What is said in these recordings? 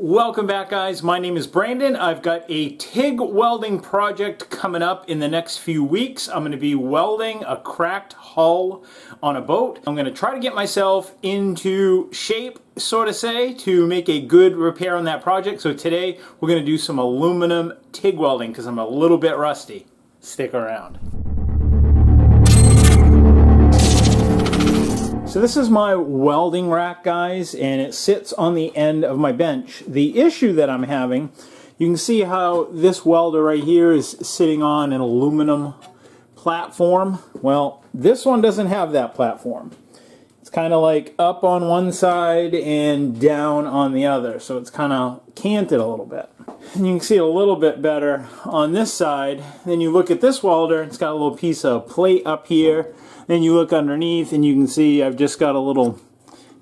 Welcome back guys, my name is Brandon. I've got a TIG welding project coming up in the next few weeks. I'm going to be welding a cracked hull on a boat. I'm going to try to get myself into shape, sort of say, to make a good repair on that project. So today we're going to do some aluminum TIG welding because I'm a little bit rusty. Stick around. So this is my welding rack, guys, and it sits on the end of my bench. The issue that I'm having, you can see how this welder right here is sitting on an aluminum platform. Well, this one doesn't have that platform. It's kind of like up on one side and down on the other, so it's kind of canted a little bit. And you can see it a little bit better on this side. Then you look at this welder, it's got a little piece of plate up here then you look underneath and you can see I've just got a little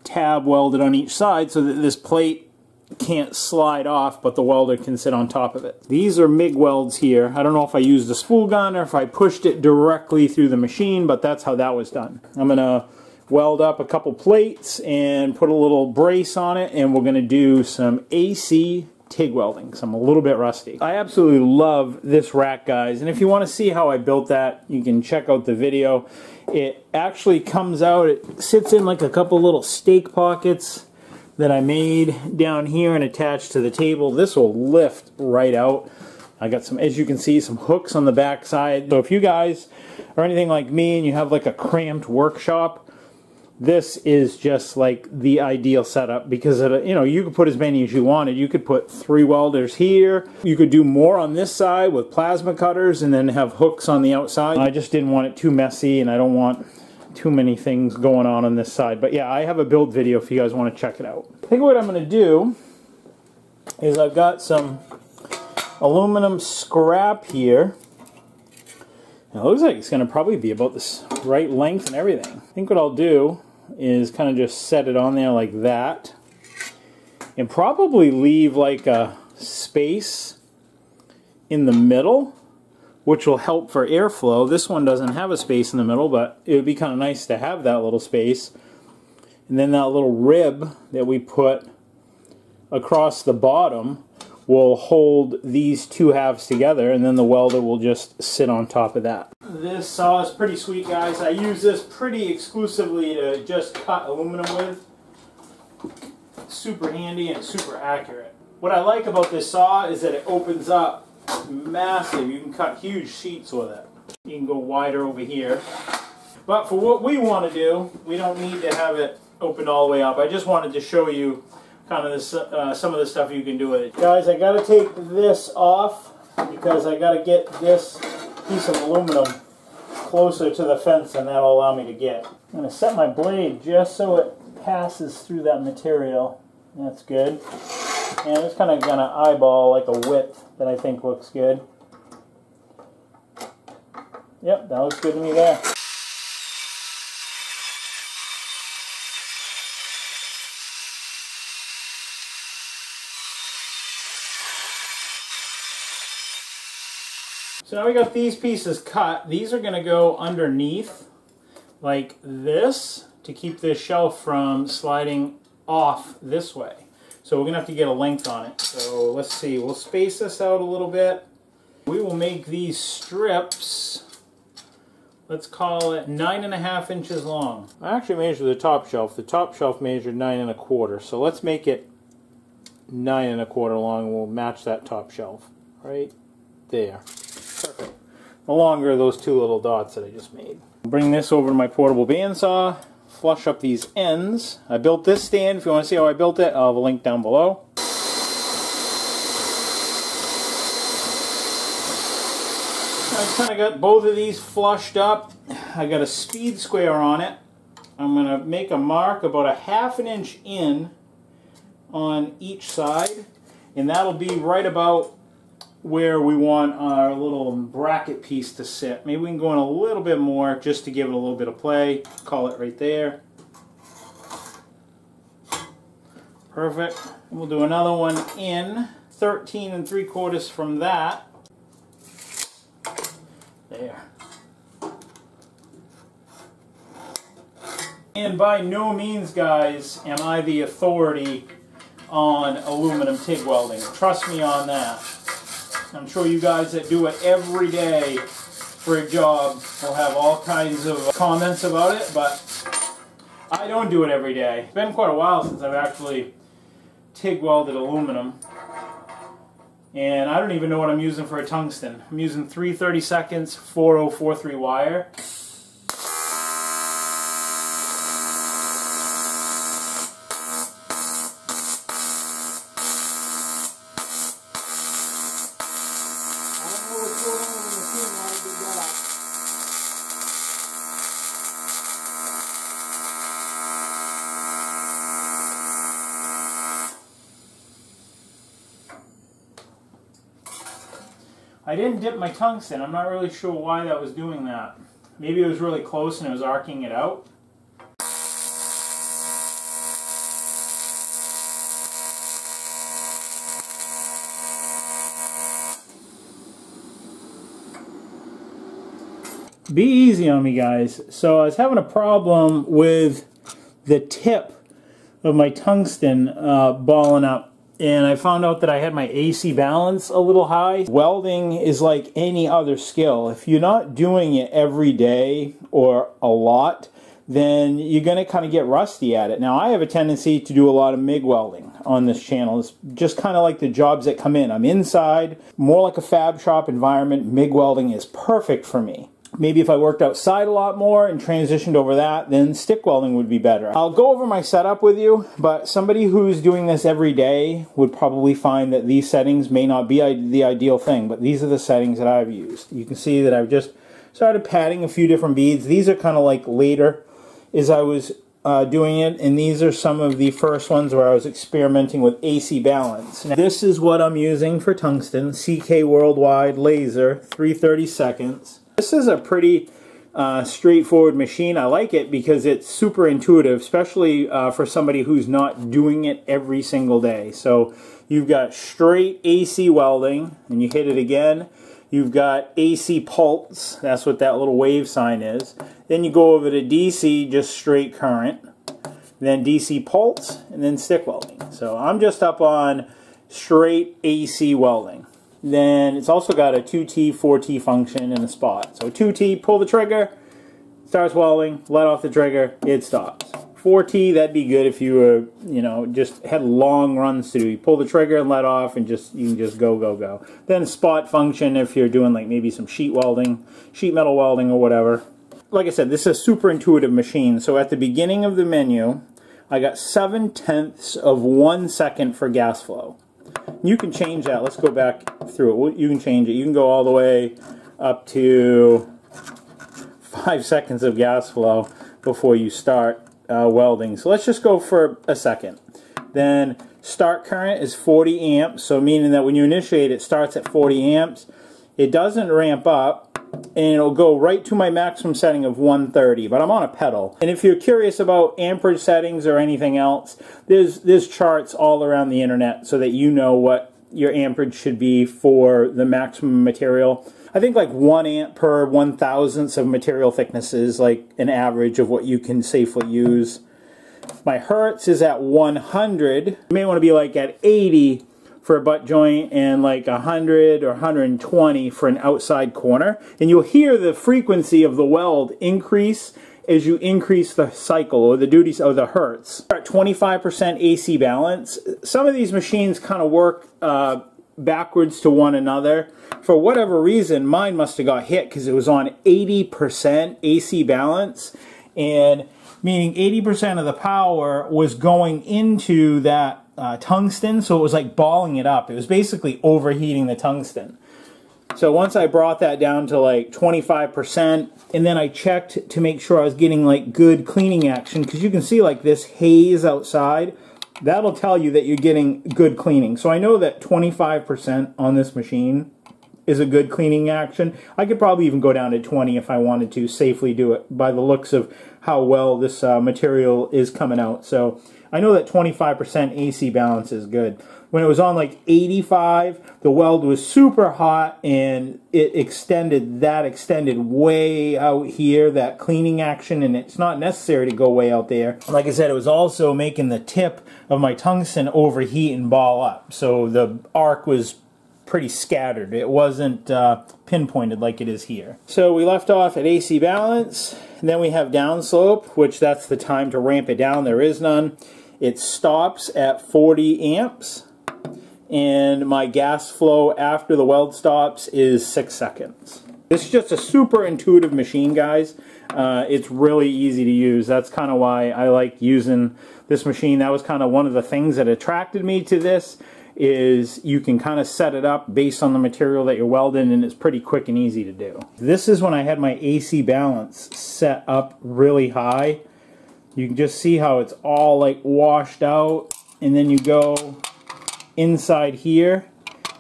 tab welded on each side so that this plate can't slide off, but the welder can sit on top of it. These are MIG welds here. I don't know if I used a spool gun or if I pushed it directly through the machine, but that's how that was done. I'm going to weld up a couple plates and put a little brace on it, and we're going to do some AC TIG welding because I'm a little bit rusty. I absolutely love this rack, guys, and if you want to see how I built that, you can check out the video. It actually comes out, it sits in like a couple little stake pockets that I made down here and attached to the table. This will lift right out. I got some, as you can see, some hooks on the back side. So if you guys are anything like me and you have like a cramped workshop, this is just like the ideal setup because it, you know you could put as many as you wanted. You could put three welders here. You could do more on this side with plasma cutters and then have hooks on the outside. I just didn't want it too messy and I don't want too many things going on on this side. But yeah I have a build video if you guys want to check it out. I think what I'm going to do is I've got some aluminum scrap here. It looks like it's going to probably be about this right length and everything. I think what I'll do is kind of just set it on there like that and probably leave like a space in the middle which will help for airflow. This one doesn't have a space in the middle but it would be kind of nice to have that little space and then that little rib that we put across the bottom will hold these two halves together and then the welder will just sit on top of that. This saw is pretty sweet guys. I use this pretty exclusively to just cut aluminum with. super handy and super accurate. What I like about this saw is that it opens up massive. You can cut huge sheets with it. You can go wider over here. But for what we want to do, we don't need to have it opened all the way up. I just wanted to show you kind of this, uh, some of the stuff you can do with it. Guys, I got to take this off because I got to get this piece of aluminum closer to the fence and that'll allow me to get. I'm to set my blade just so it passes through that material. That's good. And I'm just kind of to eyeball like a width that I think looks good. Yep, that looks good to me there. So now we got these pieces cut. These are going to go underneath like this to keep this shelf from sliding off this way. So we're going to have to get a length on it. So let's see, we'll space this out a little bit. We will make these strips, let's call it nine and a half inches long. I actually measured the top shelf. The top shelf measured nine and a quarter. So let's make it nine and a quarter long. We'll match that top shelf right there. Perfect. No longer those two little dots that I just made. Bring this over to my portable bandsaw, flush up these ends. I built this stand. If you want to see how I built it, I'll have a link down below. I kind of got both of these flushed up. I got a speed square on it. I'm going to make a mark about a half an inch in on each side and that'll be right about where we want our little bracket piece to sit. Maybe we can go in a little bit more just to give it a little bit of play. Call it right there. Perfect. And we'll do another one in 13 and 3 quarters from that. There. And by no means, guys, am I the authority on aluminum TIG welding. Trust me on that. I'm sure you guys that do it every day for a job will have all kinds of comments about it, but I don't do it every day. It's been quite a while since I've actually TIG welded aluminum. And I don't even know what I'm using for a tungsten. I'm using 330 seconds 4043 wire. I didn't dip my tungsten. I'm not really sure why that was doing that. Maybe it was really close and it was arcing it out. Be easy on me guys. So I was having a problem with the tip of my tungsten uh, balling up and I found out that I had my AC balance a little high. Welding is like any other skill. If you're not doing it every day or a lot, then you're going to kind of get rusty at it. Now, I have a tendency to do a lot of MIG welding on this channel. It's just kind of like the jobs that come in. I'm inside, more like a fab shop environment. MIG welding is perfect for me. Maybe if I worked outside a lot more and transitioned over that, then stick welding would be better. I'll go over my setup with you, but somebody who's doing this every day would probably find that these settings may not be the ideal thing, but these are the settings that I've used. You can see that I've just started padding a few different beads. These are kind of like later as I was uh, doing it, and these are some of the first ones where I was experimenting with AC balance. Now, this is what I'm using for tungsten, CK Worldwide LaYZr, 330 seconds. This is a pretty uh, straightforward machine. I like it because it's super intuitive, especially uh, for somebody who's not doing it every single day. So you've got straight AC welding, and you hit it again. You've got AC pulse, that's what that little wave sign is. Then you go over to DC, just straight current. Then DC pulse, and then stick welding. So I'm just up on straight AC welding. Then it's also got a 2T, 4T function in the spot. So 2T, pull the trigger, starts welding, let off the trigger, it stops. 4T, that'd be good if you were, you know, just had long runs to do. You pull the trigger and let off and just, you can just go, go, go. Then spot function if you're doing like maybe some sheet welding, sheet metal welding or whatever. Like I said, this is a super intuitive machine. So at the beginning of the menu, I got 7 tenths of one second for gas flow. You can change that. Let's go back through it. You can change it. You can go all the way up to 5 seconds of gas flow before you start uh, welding. So let's just go for a second. Then start current is 40 amps, so meaning that when you initiate it starts at 40 amps. It doesn't ramp up and it'll go right to my maximum setting of 130 but I'm on a pedal and if you're curious about amperage settings or anything else there's there's charts all around the internet so that you know what your amperage should be for the maximum material I think like one amp per one thousandths of material thickness is like an average of what you can safely use. My Hertz is at 100. You may want to be like at 80 for a butt joint and like 100 or 120 for an outside corner. And you'll hear the frequency of the weld increase as you increase the cycle or the duties or the hertz. At 25% AC balance, some of these machines kind of work uh, backwards to one another. For whatever reason, mine must have got hit because it was on 80% AC balance, and meaning 80% of the power was going into that uh, tungsten, so it was like balling it up. It was basically overheating the tungsten. So once I brought that down to like 25%, and then I checked to make sure I was getting like good cleaning action, because you can see like this haze outside that'll tell you that you're getting good cleaning. So I know that 25% on this machine is a good cleaning action. I could probably even go down to 20 if I wanted to safely do it by the looks of how well this uh, material is coming out. So I know that 25% AC balance is good. when it was on like 85, the weld was super hot and it extended, that extended way out here, that cleaning action, and it's not necessary to go way out there. Like I said, it was also making the tip of my tungsten overheat and ball up. So the arc was pretty scattered. It wasn't uh, pinpointed like it is here. So we left off at AC balance, and then we have downslope, which that's the time to ramp it down. There is none. It stops at 40 amps, and my gas flow after the weld stops is 6 seconds. This is just a super intuitive machine, guys. Uh, it's really easy to use. That's kind of why I like using this machine. That was kind of one of the things that attracted me to this is you can kind of set it up based on the material that you're welding and it's pretty quick and easy to do. This is when I had my AC balance set up really high. You can just see how it's all like washed out and then you go inside here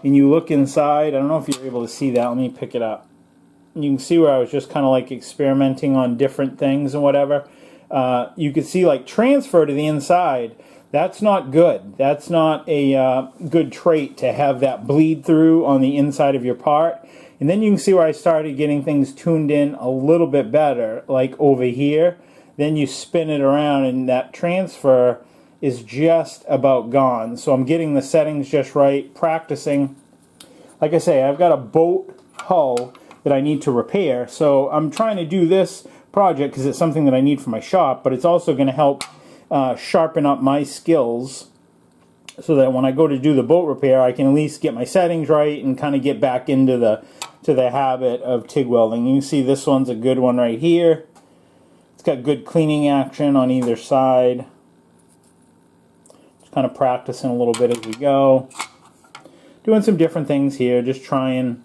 and you look inside. I don't know if you're able to see that. Let me pick it up. You can see where I was just kind of like experimenting on different things and whatever. Uh, you can see like transfer to the inside that's not good. That's not a uh, good trait to have that bleed through on the inside of your part. And then you can see where I started getting things tuned in a little bit better, like over here. Then you spin it around and that transfer is just about gone. So I'm getting the settings just right, practicing. Like I say, I've got a boat hull that I need to repair. So I'm trying to do this project because it's something that I need for my shop, but it's also going to help uh, sharpen up my skills so that when I go to do the boat repair, I can at least get my settings right and kind of get back into the to the habit of TIG welding. You can see this one's a good one right here. Got good cleaning action on either side. Just kind of practicing a little bit as we go. Doing some different things here, just trying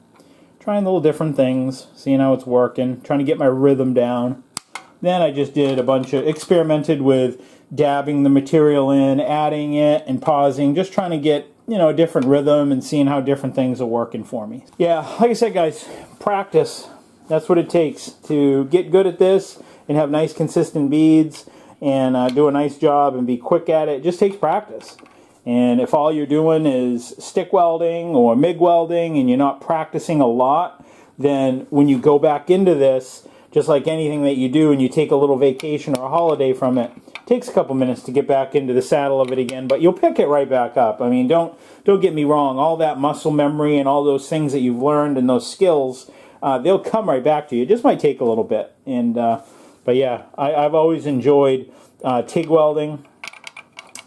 trying little different things, seeing how it's working, trying to get my rhythm down. Then I just did a bunch of experimented with dabbing the material in, adding it, and pausing, just trying to get you know a different rhythm and seeing how different things are working for me. Yeah, like I said, guys, practice. That's what it takes to get good at this and have nice consistent beads and uh, do a nice job and be quick at it. It just takes practice. And if all you're doing is stick welding or MIG welding and you're not practicing a lot, then when you go back into this, just like anything that you do and you take a little vacation or a holiday from it, it takes a couple minutes to get back into the saddle of it again, but you'll pick it right back up. I mean, don't don't get me wrong. All that muscle memory and all those things that you've learned and those skills, uh, they'll come right back to you. It just might take a little bit. And uh, but yeah, I, have always enjoyed uh, TIG welding.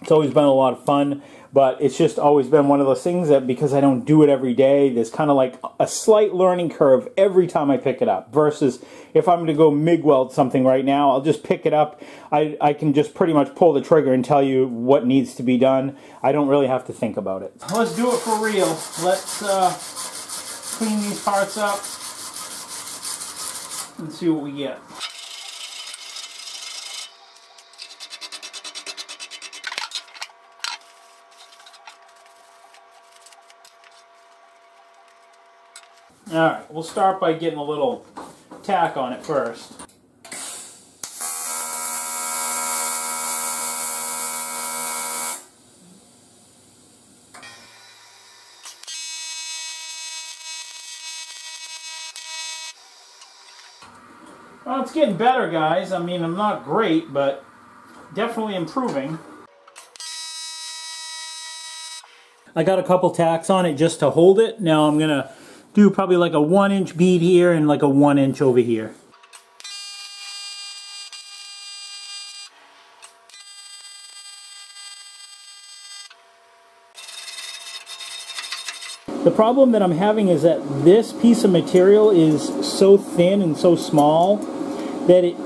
It's always been a lot of fun but it's just always been one of those things that because I don't do it every day, there's kind of like a slight learning curve every time I pick it up. Versus if I'm going to go MIG weld something right now, I'll just pick it up. I, I can just pretty much pull the trigger and tell you what needs to be done. I don't really have to think about it. Let's do it for real. Let's uh, clean these parts up and see what we get. Alright, we'll start by getting a little tack on it first. Well, it's getting better, guys. I mean, I'm not great, but definitely improving. I got a couple tacks on it just to hold it. Now I'm going to do probably like a one inch bead here and like a one inch over here. The problem that I'm having is that this piece of material is so thin and so small that it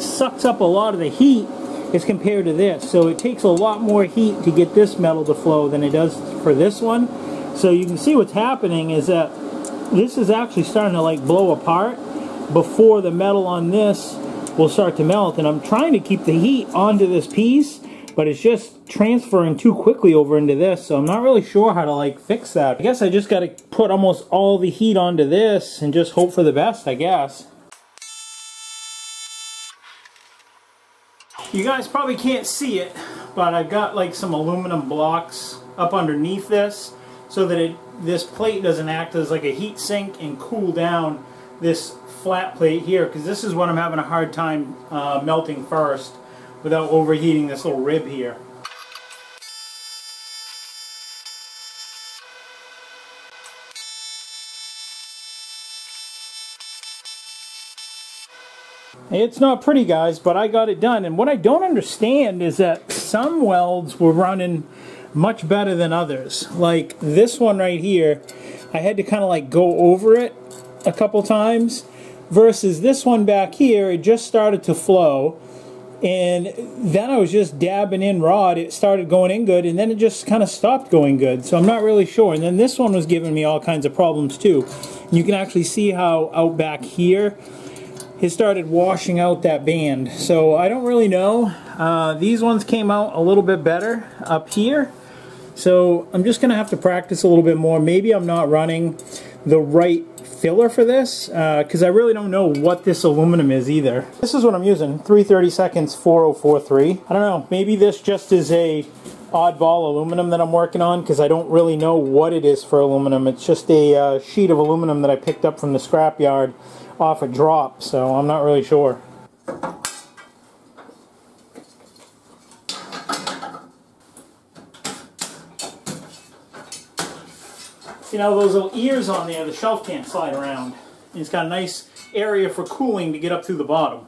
sucks up a lot of the heat as compared to this. So it takes a lot more heat to get this metal to flow than it does for this one. So you can see what's happening is that this is actually starting to like blow apart before the metal on this will start to melt. And I'm trying to keep the heat onto this piece but it's just transferring too quickly over into this. So I'm not really sure how to like fix that. I guess I just got to put almost all the heat onto this and just hope for the best I guess. You guys probably can't see it but I've got like some aluminum blocks up underneath this so that it, this plate doesn't act as like a heat sink and cool down this flat plate here because this is what I'm having a hard time uh, melting first without overheating this little rib here. It's not pretty guys, but I got it done. And what I don't understand is that some welds were running much better than others. Like this one right here, I had to kind of like go over it a couple times versus this one back here, it just started to flow. And then I was just dabbing in rod, it started going in good, and then it just kind of stopped going good. So I'm not really sure. And then this one was giving me all kinds of problems too. You can actually see how out back here, it started washing out that band. So I don't really know. Uh, these ones came out a little bit better up here. So I'm just going to have to practice a little bit more. Maybe I'm not running the right filler for this because uh, I really don't know what this aluminum is either. This is what I'm using, 330 seconds 4043. I don't know, maybe this just is a oddball aluminum that I'm working on because I don't really know what it is for aluminum. It's just a uh, sheet of aluminum that I picked up from the scrapyard off a drop, so I'm not really sure. You know, those little ears on there, the shelf can't slide around. And it's got a nice area for cooling to get up through the bottom.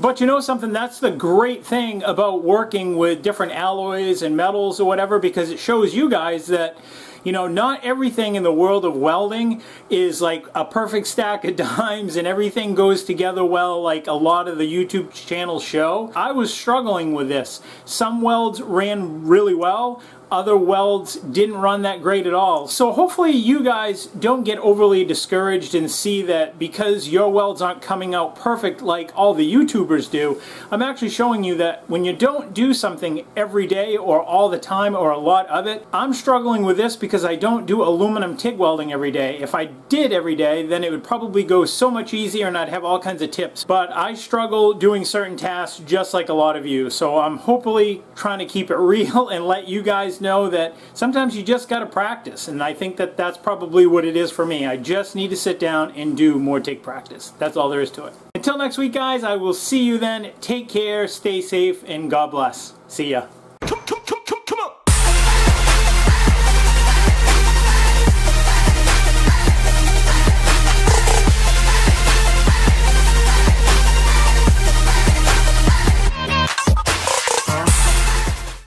But you know something, that's the great thing about working with different alloys and metals or whatever because it shows you guys that you know, not everything in the world of welding is like a perfect stack of dimes and everything goes together well like a lot of the YouTube channels show. I was struggling with this. Some welds ran really well, other welds didn't run that great at all. So hopefully you guys don't get overly discouraged and see that because your welds aren't coming out perfect like all the YouTubers do, I'm actually showing you that when you don't do something every day or all the time or a lot of it, I'm struggling with this because I don't do aluminum TIG welding every day. If I did every day, then it would probably go so much easier and I'd have all kinds of tips. But I struggle doing certain tasks just like a lot of you. So I'm hopefully trying to keep it real and let you guys know that sometimes you just got to practice. And I think that that's probably what it is for me. I just need to sit down and do more TIG practice. That's all there is to it. Until next week, guys, I will see you then. Take care, stay safe, and God bless. See ya.